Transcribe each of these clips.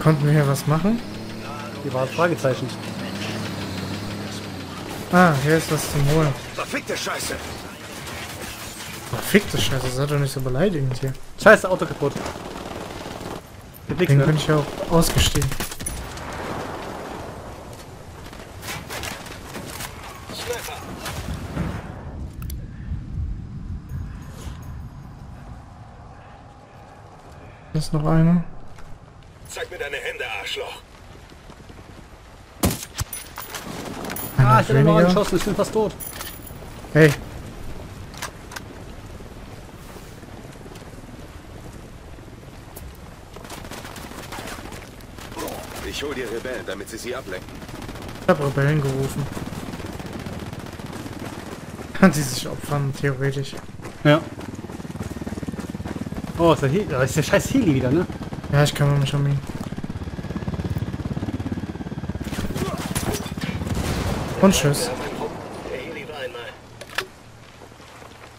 Konnten wir hier was machen? Die war Fragezeichen. Ah, hier ist was zum Holen. Verfickte Scheiße! Verfickte Scheiße, sei doch nicht so beleidigend hier. Scheiße, Auto kaputt. Den mehr. könnte ich ja auch ausgestehen. Hier ist noch einer. Arschloch! Ah, ich habe noch weniger. angeschossen, ich bin fast tot. Hey, Ich hol die Rebellen, damit sie sie ablenken. ich hab Rebellen gerufen. Kann sie sich opfern, theoretisch. Ja. Oh, ist der, Heli, ist der scheiß Heli wieder, ne? Ja, ich kümmere mich um ihn. Und tschüss.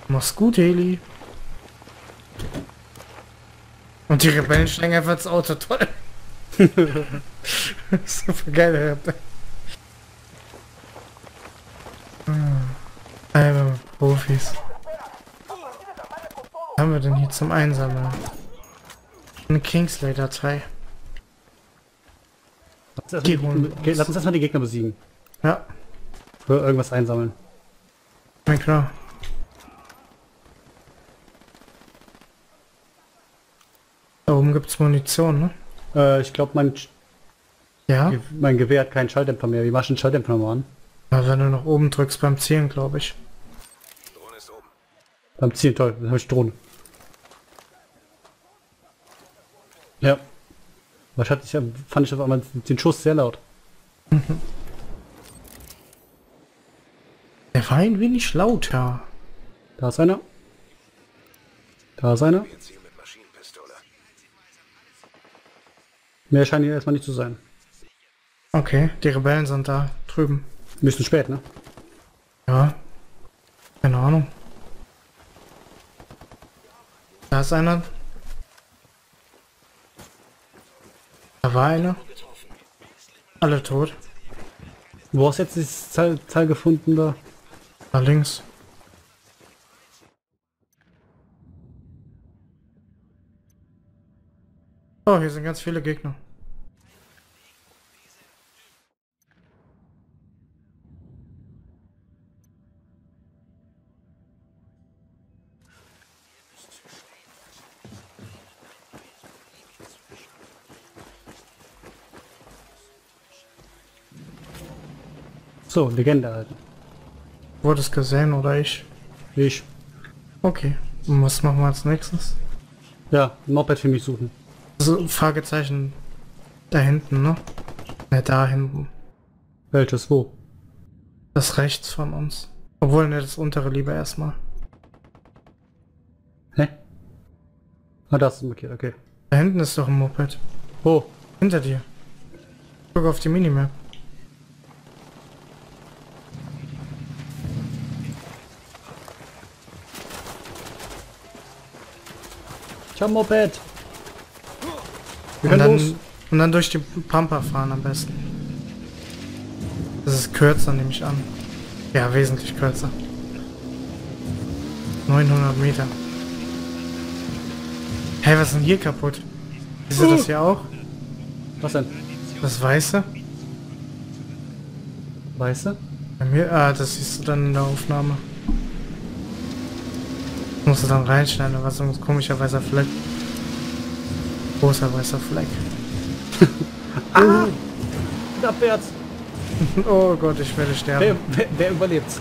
Mach's gut, Heli. Und die Rebellen steigen einfach ins Auto. Toll. Super geil, Alter. Alter, Profis. Was haben wir denn hier zum Einsammeln? Eine Kingsley-Datei. Lass uns erstmal die Gegner besiegen. Ja, Für irgendwas einsammeln. na klar. Da oben gibt's Munition, ne? Äh, ich glaube, mein, Ja. mein Gewehr hat keinen Schalldämpfer mehr. Wie machst du den Schalldämpfer nochmal an? Ja, wenn du nach oben drückst beim Zielen, glaube ich. Drohne ist oben. Beim Zielen, toll, dann habe ich Drohnen. Ja. Was hatte ich, ja- fand ich auf einmal den Schuss sehr laut. Der war ein wenig lauter. Da ist einer. Da ist einer. Mehr scheint hier erstmal nicht zu sein. Okay, die Rebellen sind da drüben. Ein bisschen spät, ne? Ja. Keine Ahnung. Da ist einer. Da war einer. Alle tot. Wo hast du jetzt dieses Teil, Teil gefunden da? Da links. Oh, hier sind ganz viele Gegner. So, Legende halt. Wurde es gesehen oder ich? Ich. Okay. Und was machen wir als nächstes? Ja, ein Moped für mich suchen. Also Fragezeichen da hinten, ne? Ne, da hinten. Welches? Wo? Das rechts von uns. Obwohl, ne, das untere lieber erstmal. Hä? Ah, das ist markiert, okay. Da hinten ist doch ein Moped. Wo? Hinter dir. Guck auf die Minimap. Ich hab ein Moped. Wir Und können los. dann, und dann durch die Pampa fahren am besten. Das ist kürzer, nehme ich an. Ja, wesentlich kürzer. 900 Meter. Hey, was ist denn hier kaputt? Siehst du das hier auch? Was denn? Das Weiße? Weißt du? Bei mir, ah, das siehst du dann in der Aufnahme. Musst du dann reinschneiden, war so ein komischer weißer Fleck. Großer weißer Fleck. Ah! Abwärts. Oh Gott, ich werde Wer, sterben. wer, wer überlebt?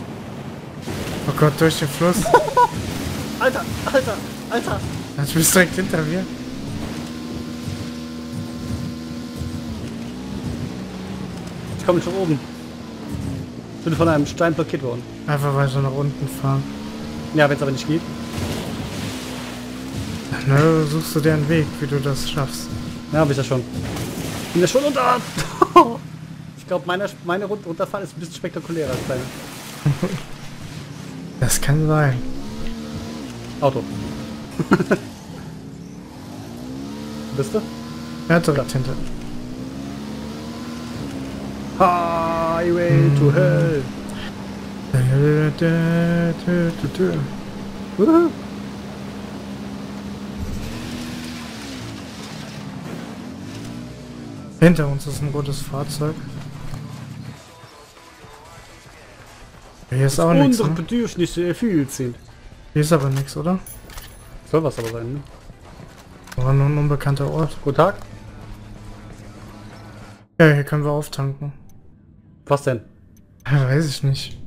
Oh Gott, durch den Fluss. Alter, Alter, Alter. Du bist direkt hinter mir. Ich komme schon oben. Ich bin von einem Stein blockiert worden. Einfach weiter nach unten fahren. Ja, wenn es aber nicht geht. Na, suchst du dir einen Weg, wie du das schaffst. Ja, hab ich ja schon. Bin ja schon unter. ich glaube, meine, meine Runterfall ist ein bisschen spektakulärer als deine. Das kann sein. Auto. Bist du? Ja, direkt hinter. Highway to Hell. Dö, dö, dö, dö. Wuhu. Hinter uns ist ein rotes Fahrzeug. Hier ist auch nichts. Unsere Ne? Bedürfnisse erfüllt sind. Hier ist aber nichts, oder? Soll was aber sein, ne? War nur ein unbekannter Ort. Guten Tag. Ja, hier können wir auftanken. Was denn? Weiß ich nicht.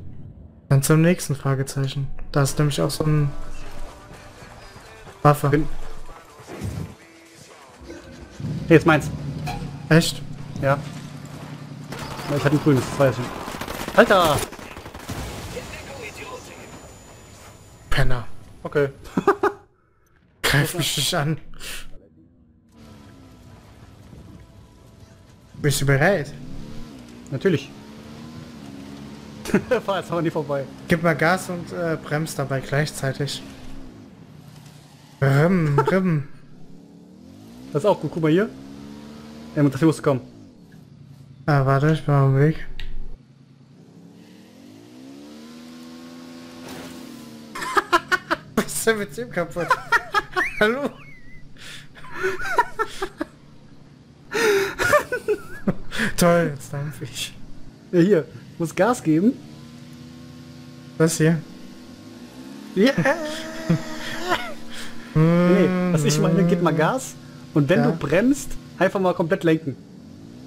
Dann zum nächsten Fragezeichen. Da ist nämlich auch so ein Waffe. Bin- Hey, jetzt meins. Echt? Ja. Ich hatte ein grünes, ich. Alter! Penner. Okay. Greif mich nicht an. Bist du bereit? Natürlich. Fahr jetzt aber nie vorbei. Gib mal Gas und äh, bremst dabei gleichzeitig. Rimm, rimm. Das ist auch gut. Guck mal hier. Ja, dafür musst du kommen. Ah, warte, ich bin dem Weg. Was ist denn mit dem kaputt? Hallo? Toll, jetzt dampf ich. Ja, hier. Muss Gas geben. Was hier? Ja. nee, was ich meine, gib mal Gas. Und wenn Ja. du bremst, einfach mal komplett lenken.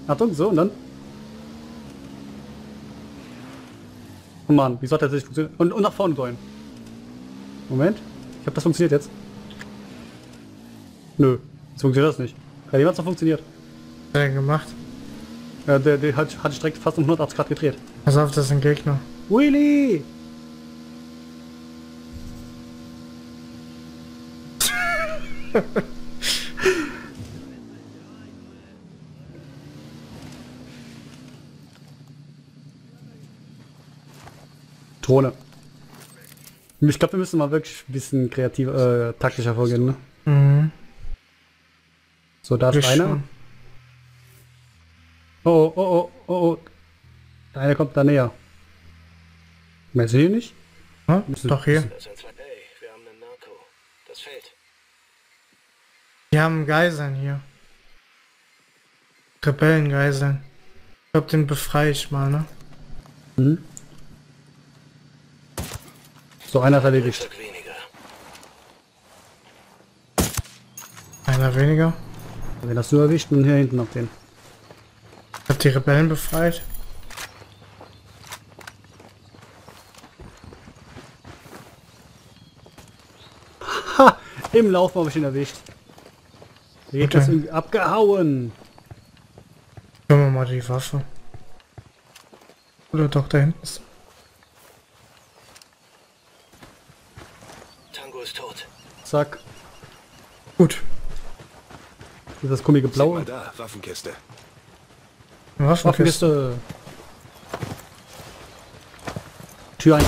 Achtung, so und dann. Oh Mann, wie soll das nicht funktionieren? Und, und nach vorne drehen. Moment. Ich habe das funktioniert jetzt. Nö, jetzt funktioniert das nicht. Gerade jemand noch funktioniert. Was hat er gemacht? Ja, der, der hat, hat direkt fast um 180 Grad gedreht. Pass auf, das ist ein Gegner. Willy! Drohne. Ich glaube, wir müssen mal wirklich ein bisschen kreativ, äh, taktischer vorgehen, ne? Mhm. So, da ist Ich einer. schon. Oh, oh, oh, oh, oh. Der eine kommt da näher. Mehr sehe ich nicht? Hm? Doch hier. Wir haben. Die Geiseln hier. Rebellengeiseln. Ich glaube, den befreie ich mal, ne? So, einer ist erledigt. Einer weniger. Den hast du erwischt und hier hinten noch den. Ich hab die Rebellen befreit. Ha! Im Lauf habe ich ihn erwischt. Okay. irgendwie abgehauen. Können wir mal die Waffe. Oder doch da hinten ist. Tango ist tot. Zack. Gut. Das ist das komische Blaue. da, Waffenkiste. Waffenkiste. Waffenkiste. Tür ein.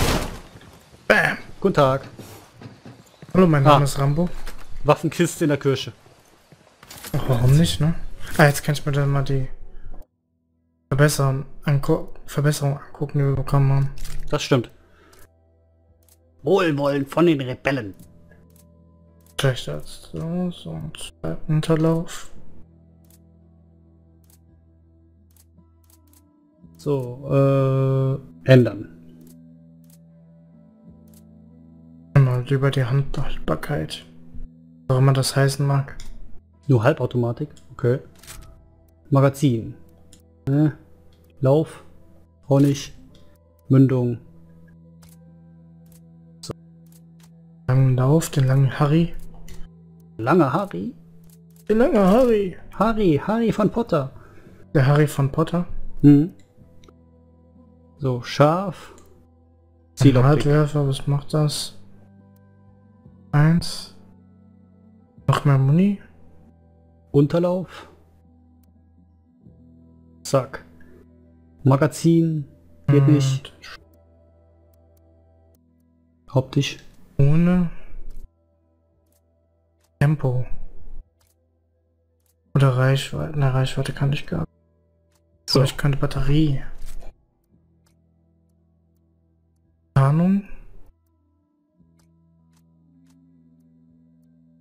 Bam. Guten Tag. Hallo, mein Name Ah. ist Rambo. Waffenkiste in der Kirche. Ach, warum nicht, ne? Ah, jetzt kann ich mir dann mal die Verbesserung, angu Verbesserung angucken, die wir bekommen haben. Das stimmt. Wohlwollen von den Rebellen. Schlechter als so, so ein Unterlauf. So, äh, ändern. Mal lieber die Handhaltbarkeit. Was auch immer das heißen mag. Nur Halbautomatik. Okay. Magazin. Äh, Lauf. Honig. Mündung. Langen Lauf, den langen Harry. Langer Harry. Den langen Harry. Harry. Harry von Potter. Der Harry von Potter. Hm. So, scharf. Zieloptik. Halbwerfer, was macht das? Eins. Noch mehr Muni. Unterlauf. Zack. Magazin. Geht Und nicht. Optisch. Ohne Tempo. Oder Reichweite. Na, Reichweite kann ich gar nicht. So. Ich könnte Batterie. Ahnung.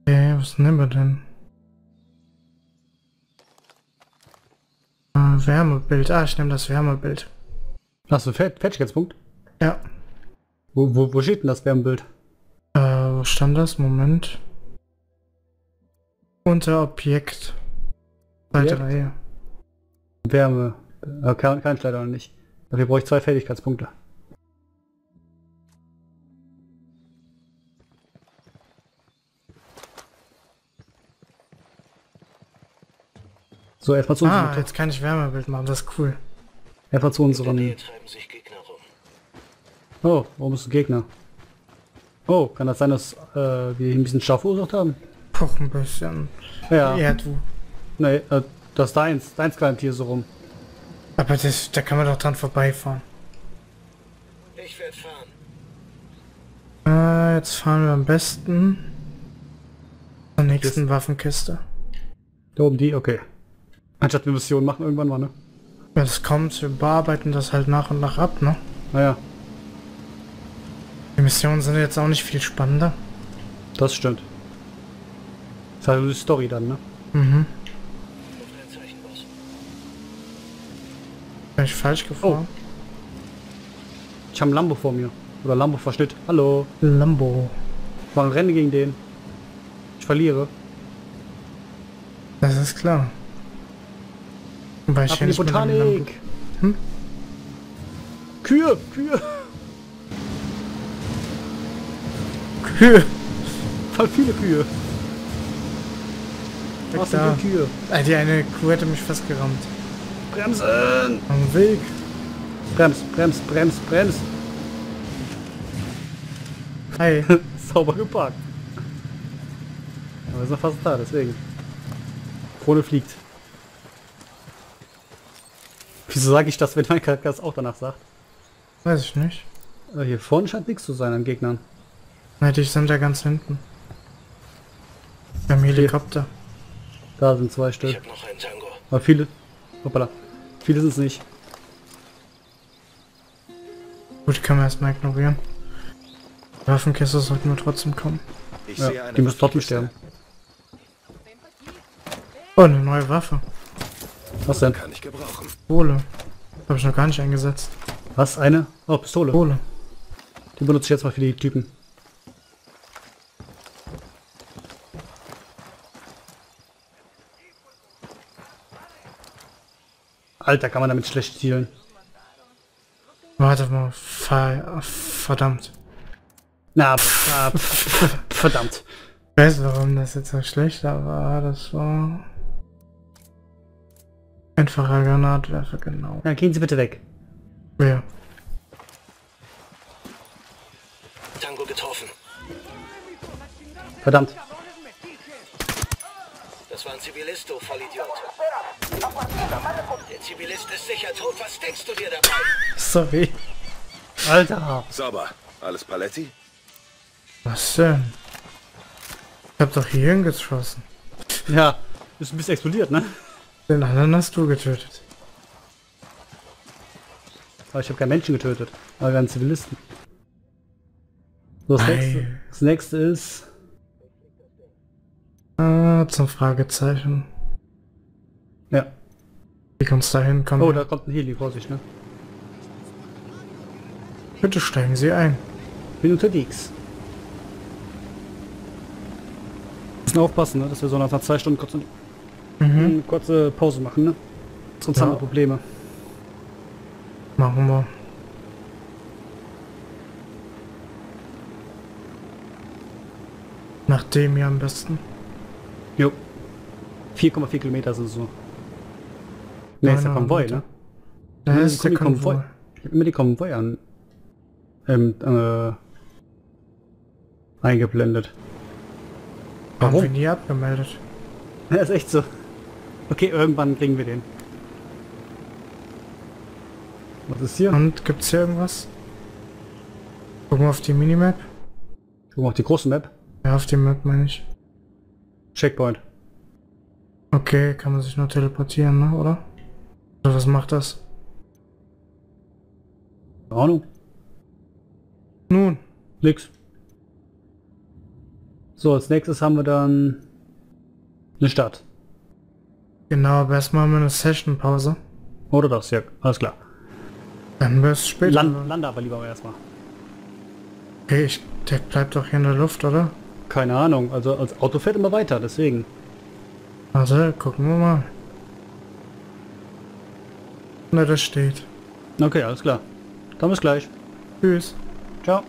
Okay, was nehmen wir denn? Äh, Wärmebild. Ah, ich nehme das Wärmebild. Hast du Fertigkeitspunkt? Ja. Wo, wo, wo steht denn das Wärmebild? Stand das? Moment. Unter Objekt. Seite Objekt? Reihe. Wärme. Äh, kann, kann ich leider noch nicht. Dafür brauche ich zwei Fertigkeitspunkte. So, erstmal zu unserem Ah, jetzt kann ich Wärmebild machen, das ist cool. Erstmal zu unseren. Nähe treiben sich Gegner rum. Oh, warum ist ein Gegner? Oh, kann das sein, dass äh, wir ein bisschen Schaf verursacht haben? Poch ein bisschen. Ja. Ja, du. Nee, äh, das ist deins. Deins kleines Tier so rum. Aber das, da kann man doch dran vorbeifahren. Ich werde fahren. Äh, jetzt fahren wir am besten zur nächsten Waffenkiste. Da oben die, okay. Anstatt wir Missionen machen irgendwann mal, ne? Wenn es kommt, wir bearbeiten das halt nach und nach ab, ne? Naja, Die Missionen sind jetzt auch nicht viel spannender. das stimmt. Das ist halt die Story dann, ne? Mhm. Bin ich falsch gefahren? Ich habe Lambo vor mir. Oder Lambo-Verschnitt. Hallo. Lambo. Ich mache ein Rennen gegen den. Ich verliere. Das ist klar. Wobei ich Ab die nicht Lambo- Botanik. Hm? Kühe, Kühe. Kühe. Voll viele Kühe. Was sind da. denn Kühe? Ah, die eine Kuh hätte mich fast gerammt. Bremsen! Am Weg. Brems, brems, brems, brems. Hi. Sauber geparkt. Aber wir sind fast da, deswegen. Krone fliegt. Wieso sage ich das, wenn mein Charakter es auch danach sagt? Weiß ich nicht. Aber hier vorne scheint nichts zu sein an Gegnern. Ne, die sind ja ganz hinten. Beim Helikopter. Da sind zwei Ich Stück. habe noch einen Tango. Aber viele. Hoppala. Viele sind es nicht. Gut, können wir erstmal ignorieren. Waffenkiste sollten wir trotzdem kommen. Ich sehe Ja, eine die müssen trotzdem sterben. Oh, eine neue Waffe. Was denn? Kann ich gebrauchen. Kohle. Habe ich noch gar nicht eingesetzt. Was? Eine? Oh, Pistole. Kohle. Die benutze ich jetzt mal für die Typen. Alter, kann man damit schlecht zielen. Warte mal. Ver verdammt. Na, verdammt. Ich weiß, warum das jetzt so schlecht war. Das war... Einfacher Granatwerfer, genau. Ja, gehen Sie bitte weg. Ja. Tango getroffen. Verdammt. Das war ein Zivilist, du Vollidiot. Der Zivilist ist sicher tot. Was denkst du dir dabei? Sorry. Alter. Sauber. Alles Paletti? Was denn? Ich hab doch hier hingeschossen. Ja, ist ein bisschen explodiert, ne? Den anderen hast du getötet. Aber ich habe keinen Menschen getötet. Aber wir haben Zivilisten. So, das nächste, das nächste ist... Ah, zum Fragezeichen. Wie kommst du da hin? Komm, Oh, da kommt ein Heli, Vorsicht, ne? bitte steigen Sie ein. Bin unterwegs. Müssen aufpassen, ne? dass wir so nach zwei Stunden kurz, Mhm. eine kurze Pause machen, ne? Sonst haben Ja. wir Probleme. Machen wir. Nach dem hier am besten. Jo. 4,4 Kilometer sind so. Ne, ist der Konvoi, ne? Ja, ist der Konvoi. Ich hab immer die Konvoi an. Ähm, äh, eingeblendet. Haben Warum? wir nie abgemeldet. Ja, ist echt so. Okay, irgendwann kriegen wir den. Was ist hier? Und gibt's hier irgendwas? Gucken wir auf die Minimap. Gucken wir auf die große Map. Ja, auf die Map meine ich. Checkpoint. Okay, kann man sich nur teleportieren, ne, oder? Was macht das? Keine Ahnung. Nun, Nix. So, als nächstes haben wir dann eine Stadt. genau, aber erstmal haben wir eine Session-Pause. Oder das, ja, alles klar. Dann bis später. Land, lande aber lieber erstmal. Okay, ich, der bleibt doch hier in der Luft, oder? Keine Ahnung, also als Auto fährt immer weiter, deswegen. Also, gucken wir mal. Na, das steht. Okay, alles klar. Dann bis gleich. Tschüss. Ciao.